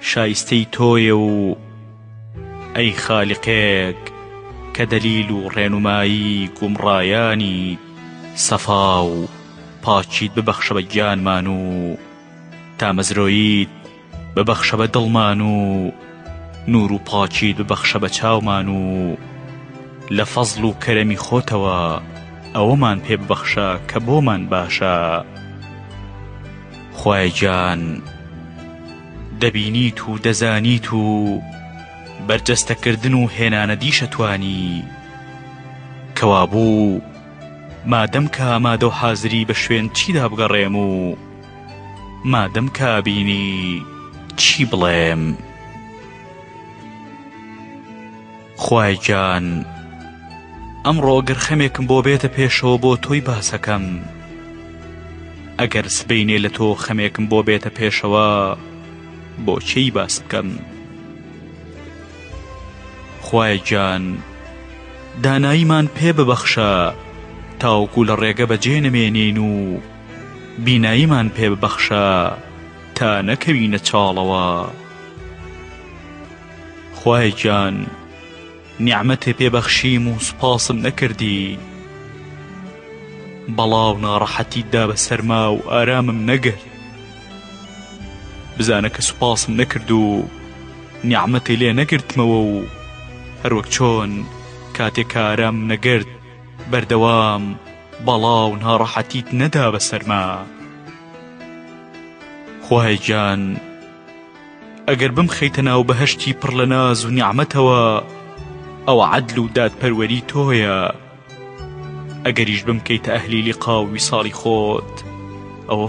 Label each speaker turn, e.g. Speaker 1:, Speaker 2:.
Speaker 1: شایستەی تۆیە و ئەی خالقێک کە دەلیل و ڕێنومایی گومڕایانیت سەفا و پاکیت ببەخشە بە گیانمان و تامەزرۆییت ببەخشە بە دڵمان و نور و پاکیت ببەخشە بە چاومان و لە فەزڵ و کەرەمی خۆتەوە ئەوەمان پێ ببەخشە کە بۆمان باشە. خوایە گیان دەبینیت و دەزانیت و بەرجەستە کردن و هێنانە دیشە توانی کەوابوو مادەم کە ئامادە و حازری بە شوێن چیدا بگەڕێم و مادەم کە بینی چی بڵێم؟ خوایە گیان ئەمڕۆ گەر خەمێکم بۆ بێتە پێشەوە بۆ تۆی باسەکەم ئەگەر سبەینێ لە تۆ خەمێکم بۆ بێتە پێشەوە بۆ چێی باس بکەم خوایە گیان داناییمان پێ ببەخشە تاوکو لە ڕێگە بەجێ نەمێنین و بیناییمان پێ ببەخشە تا نەکەوینە چاڵەوە. خوایە گیان نیعمەتێ پێ بەخشیم و سوپاسم نەکردی بەڵاو ناڕەحەتیت دا بە سەرما و ئارامم نەگرت بزانە کە سوپاسم نەکرد و نیعمەتێ لێ نەگرتمەوە و هەروەک چۆن کاتێ کە ئارامم نەگرت بەردەوام بەڵا و ناڕەحەتیت نەدا بە سەرما خوایە گیان ئەگەر بمخەیتە ناو بەهەشتی پڕ لە ناز و نیعمەتەوە ئەوە عەدل و دادپەروەری تۆیە ئەگەریش بمکەیتە ئەهلی لیقا و ویساڵی خۆت ئەوە